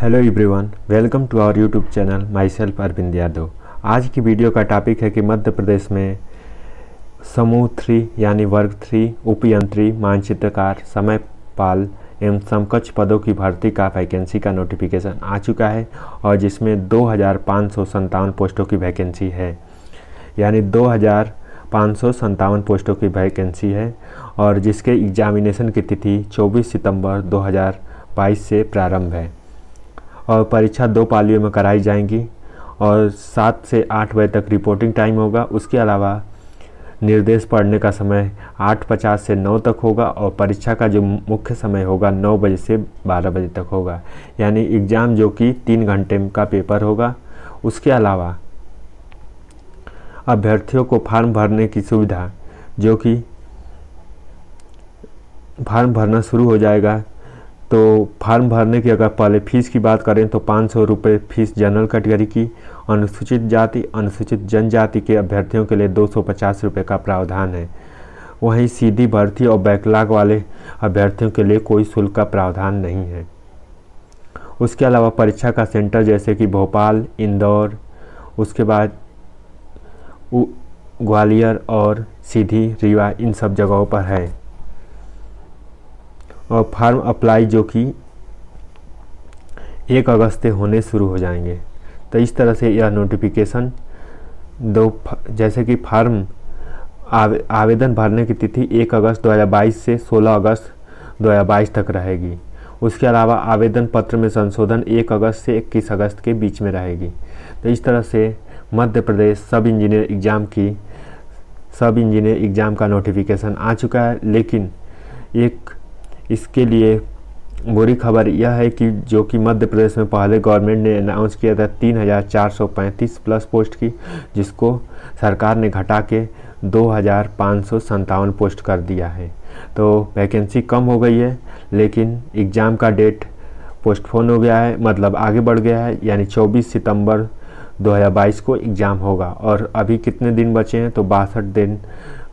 Hello everyone welcome to our YouTube channel myself Arvind Yadav आज की video का topic है कि मध्य प्रदेश में समूह थ्री यानी वर्ग थ्री उपयंत्री, मानचित्रकार समय पाल एवं समकक्ष पदों की भर्ती का वैकेंसी का नोटिफिकेशन आ चुका है और जिसमें दो हज़ार पोस्टों की वैकेंसी है। यानी दो हज़ार पोस्टों की वैकेंसी है और जिसके एग्जामिनेशन की तिथि 24 सितंबर 2022 से प्रारंभ है। और परीक्षा दो पालियों में कराई जाएँगी और सात से आठ बजे तक रिपोर्टिंग टाइम होगा। उसके अलावा निर्देश पढ़ने का समय आठ पचास से नौ तक होगा और परीक्षा का जो मुख्य समय होगा नौ बजे से बारह बजे तक होगा। यानी एग्ज़ाम जो कि तीन घंटे का पेपर होगा। उसके अलावा अभ्यर्थियों को फार्म भरने की सुविधा जो कि फार्म भरना शुरू हो जाएगा तो फार्म भरने की अगर पहले फ़ीस की बात करें तो पाँच सौ रुपये फ़ीस जनरल कैटेगरी की, अनुसूचित जाति, अनुसूचित जनजाति के अभ्यर्थियों के लिए दो सौ पचास रुपये का प्रावधान है। वहीं सीधी भर्ती और बैकलॉग वाले अभ्यर्थियों के लिए कोई शुल्क का प्रावधान नहीं है। उसके अलावा परीक्षा का सेंटर जैसे कि भोपाल, इंदौर, उसके बाद ग्वालियर और सीधी रीवा इन सब जगहों पर है। और फार्म अप्लाई जो कि एक अगस्त से होने शुरू हो जाएँगे। तो इस तरह से यह नोटिफिकेशन दो जैसे कि फार्म आवे, आवेदन भरने की तिथि 1 अगस्त 2022 से 16 अगस्त 2022 तक रहेगी। उसके अलावा आवेदन पत्र में संशोधन 1 अगस्त से 21 अगस्त के बीच में रहेगी। तो इस तरह से मध्य प्रदेश सब इंजीनियर एग्ज़ाम की सब इंजीनियर एग्ज़ाम का नोटिफिकेशन आ चुका है। लेकिन एक इसके लिए बुरी खबर यह है कि जो कि मध्य प्रदेश में पहले गवर्नमेंट ने अनाउंस किया था तीन हज़ार चार सौ पैंतीस प्लस पोस्ट की, जिसको सरकार ने घटा के दो पोस्ट कर दिया है। तो वैकेंसी कम हो गई है, लेकिन एग्ज़ाम का डेट पोस्टपोन हो गया है मतलब आगे बढ़ गया है, यानी 24 सितंबर 2022 को एग्ज़ाम होगा और अभी कितने दिन बचे हैं? तो बासठ दिन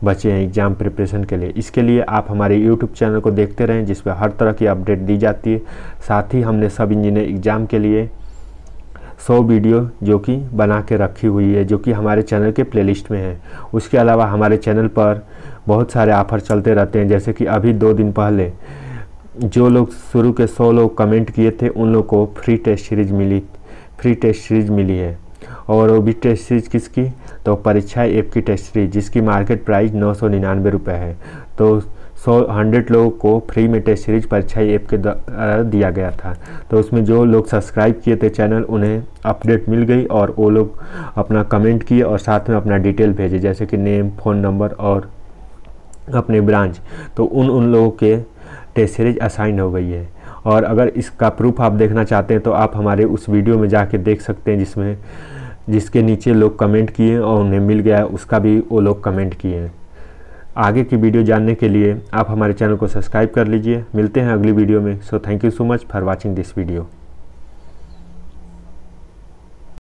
बचे हैं एग्ज़ाम प्रिपरेशन के लिए। इसके लिए आप हमारे यूट्यूब चैनल को देखते रहें, जिस पर हर तरह की अपडेट दी जाती है। साथ ही हमने सब इंजीनियर एग्ज़ाम के लिए सौ वीडियो जो कि बना के रखी हुई है, जो कि हमारे चैनल के प्लेलिस्ट में है। उसके अलावा हमारे चैनल पर बहुत सारे ऑफ़र चलते रहते हैं, जैसे कि अभी दो दिन पहले जो लोग शुरू के सौ लोग कमेंट किए थे, उन लोग को फ्री टेस्ट सीरीज़ मिली, फ्री टेस्ट सीरीज़ मिली है। और वो भी टेस्ट सीरीज़ किसकी? तो परीक्षा ऐप की टेस्ट सीरीज़ जिसकी मार्केट प्राइस नौ सौ निन्यानवे रुपये है। तो सौ हंड्रेड लोगों को फ्री में टेस्ट सीरीज़ परीक्षा ऐप के द्वारा दिया गया था। तो उसमें जो लोग सब्सक्राइब किए थे चैनल उन्हें अपडेट मिल गई और वो लोग अपना कमेंट किए और साथ में अपना डिटेल भेजे, जैसे कि नेम फ़ोन नंबर और अपने ब्रांच तो उन उन लोगों के टेस्ट सीरीज़ असाइन हो गई है। और अगर इसका प्रूफ आप देखना चाहते हैं तो आप हमारे उस वीडियो में जाके देख सकते हैं जिसमें, जिसके नीचे लोग कमेंट किए और उन्हें मिल गया उसका भी वो लोग कमेंट किए हैं। आगे की वीडियो जानने के लिए आप हमारे चैनल को सब्सक्राइब कर लीजिए। मिलते हैं अगली वीडियो में। So thank you so much for watching this video